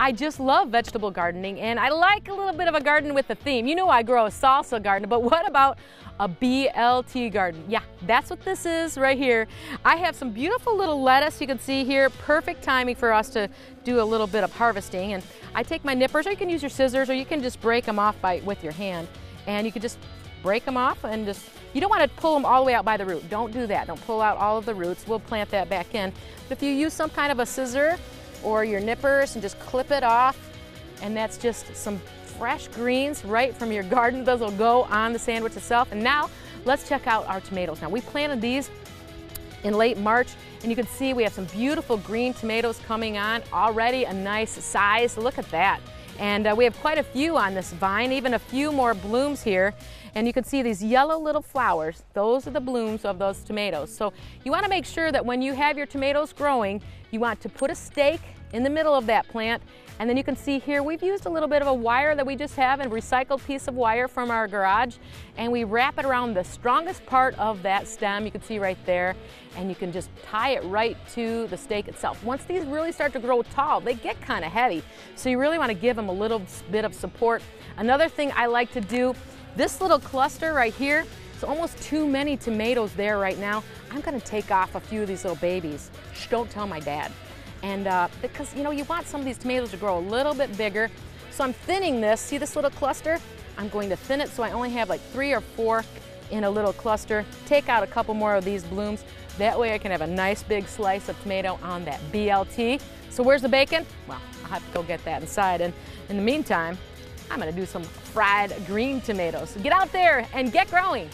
I just love vegetable gardening and I like a little bit of a garden with a theme. You know I grow a salsa garden, but what about a BLT garden? Yeah, that's what this is right here. I have some beautiful little lettuce you can see here. Perfect timing for us to do a little bit of harvesting. And I take my nippers, or you can use your scissors, or you can just break them off by with your hand. And you can just break them off and just, you don't want to pull them all the way out by the root. Don't do that. Don't pull out all of the roots. We'll plant that back in. But if you use some kind of a scissor, or your nippers and just clip it off. And that's just some fresh greens right from your garden. Those will go on the sandwich itself. And now let's check out our tomatoes. Now we planted these in late March and you can see we have some beautiful green tomatoes coming on already a nice size. Look at that. And uh, we have quite a few on this vine, even a few more blooms here. And you can see these yellow little flowers. Those are the blooms of those tomatoes. So you want to make sure that when you have your tomatoes growing, you want to put a stake in the middle of that plant. And then you can see here, we've used a little bit of a wire that we just have, a recycled piece of wire from our garage, and we wrap it around the strongest part of that stem, you can see right there, and you can just tie it right to the stake itself. Once these really start to grow tall, they get kind of heavy, so you really want to give them a little bit of support. Another thing I like to do, this little cluster right here, it's almost too many tomatoes there right now. I'm gonna take off a few of these little babies. Shh, don't tell my dad. And uh, because, you know, you want some of these tomatoes to grow a little bit bigger. So I'm thinning this, see this little cluster? I'm going to thin it so I only have like three or four in a little cluster. Take out a couple more of these blooms. That way I can have a nice big slice of tomato on that BLT. So where's the bacon? Well, I'll have to go get that inside. And in the meantime, I'm gonna do some fried green tomatoes. Get out there and get growing.